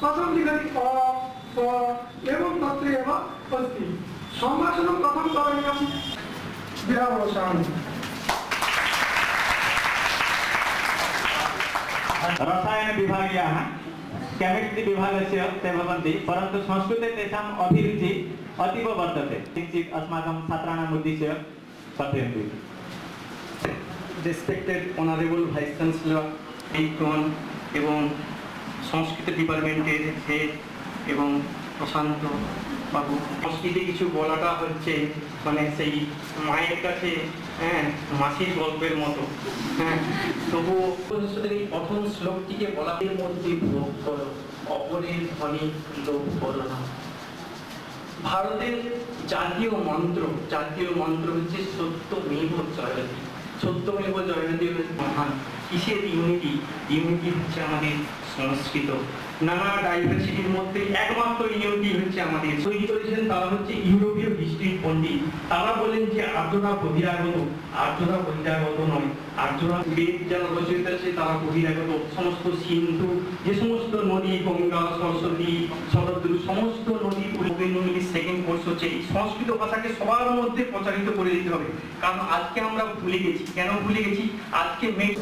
प्रथम लिखति अ प एवं तत्रैव अस्ति सम्भाषणं कथं करणीयं रसायन रसायनविभागीयाः केमिस्ट्री विभागस्य ते भवन्ति परन्तु संस्कृते तेषाम् अभिरुचिः अतीव वर्तते। किञ्चित् अस्माकं छात्राणाम् उद्दिश्य कथयन्ति। Respected Honorable vice Chancellor, Econ, एवं সংস্কৃত ডিপার্টমেন্টের হেড এবং প্রশান্ত বাবু। সংস্কৃতে কিছু বলাটা হচ্ছে মানে সেই মায়ের কাছে হ্যাঁ মাসির গল্পের মতো হ্যাঁ। উপনিষদের এই প্রথম শ্লোকটিকে বলার মধ্যে ভোগ করো, অপরের ধ্বনি লোভ করো না। ভারতের জাতীয় মন্ত্র জাতীয় মন্ত্র হচ্ছে সত্যমেব জয়তী সত্যমেব জয়ন্তী হচ্ছে মহান। কিসের ইউনিটি? ইউনিটি হচ্ছে আমাদের সংস্কৃত। নানা ডাইভার্সিটির মধ্যে একমাত্র ইউনিটি হচ্ছে আমাদের। তৈরি করেছিলেন তারা হচ্ছে ইউরোপীয় হিস্ট্রি পণ্ডিত। তারা বলেন যে আর্যরা বহিরাগত। আর্যরা বহিরাগত নয়। আর্যরা বেদ যারা রচিত আছে, তারা বহিরাগত। সমস্ত সিন্ধু, যে সমস্ত নদী, গঙ্গা, সরস্বতী শরদ্রু সমস্ত নদী ইংলিশ সেকেন্ড হচ্ছে এই সংস্কৃত ভাষাকে সবার মধ্যে প্রচারিত করে দিতে হবে। কারণ আজকে আমরা ভুলে গেছি। কেন ভুলে গেছি? আজকে মেয়ে